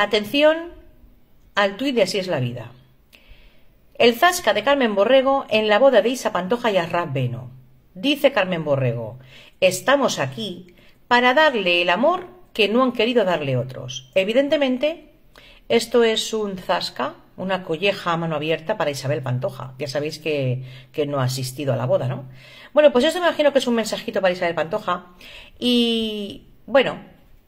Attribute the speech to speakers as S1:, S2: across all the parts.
S1: Atención al tuit de Así es la vida. El zasca de Carmen Borrego en la boda de Isa Pantoja y Arrab Beno. Dice Carmen Borrego, estamos aquí para darle el amor que no han querido darle otros. Evidentemente, esto es un zasca, una colleja a mano abierta para Isabel Pantoja. Ya sabéis que, que, no ha asistido a la boda, ¿no? Bueno, pues yo me imagino que es un mensajito para Isabel Pantoja. Y bueno,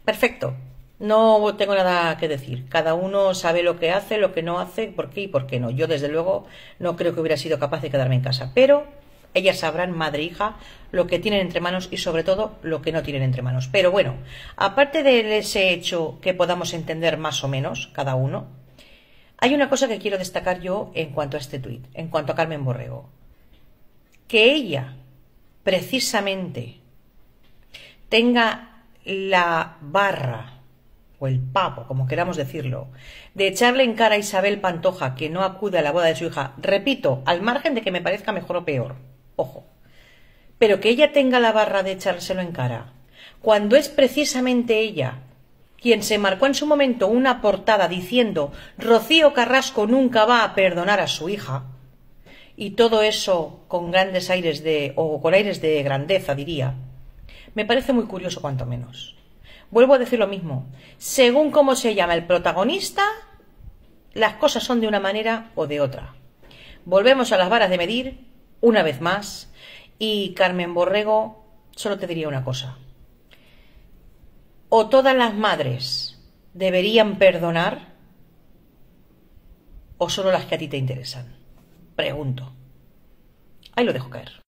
S1: perfecto. No tengo nada que decir. Cada uno sabe lo que hace, lo que no hace, por qué y por qué no. Yo, desde luego, no creo que hubiera sido capaz de quedarme en casa. Pero ellas sabrán, madre e hija, lo que tienen entre manos y sobre todo lo que no tienen entre manos. Pero bueno, aparte de ese hecho que podamos entender más o menos cada uno, hay una cosa que quiero destacar yo en cuanto a este tuit, en cuanto a Carmen Borrego. Que ella, precisamente, tenga la barra o el papo, como queramos decirlo, de echarle en cara a Isabel Pantoja que no acude a la boda de su hija, repito, al margen de que me parezca mejor o peor, ojo, pero que ella tenga la barra de echárselo en cara, cuando es precisamente ella quien se marcó en su momento una portada diciendo Rocío Carrasco nunca va a perdonar a su hija, y todo eso con grandes aires de, o con aires de grandeza, diría, me parece muy curioso cuanto menos. Vuelvo a decir lo mismo. Según cómo se llama el protagonista, las cosas son de una manera o de otra. Volvemos a las varas de medir, una vez más, y Carmen Borrego, solo te diría una cosa. O todas las madres deberían perdonar, o solo las que a ti te interesan. Pregunto. Ahí lo dejo caer.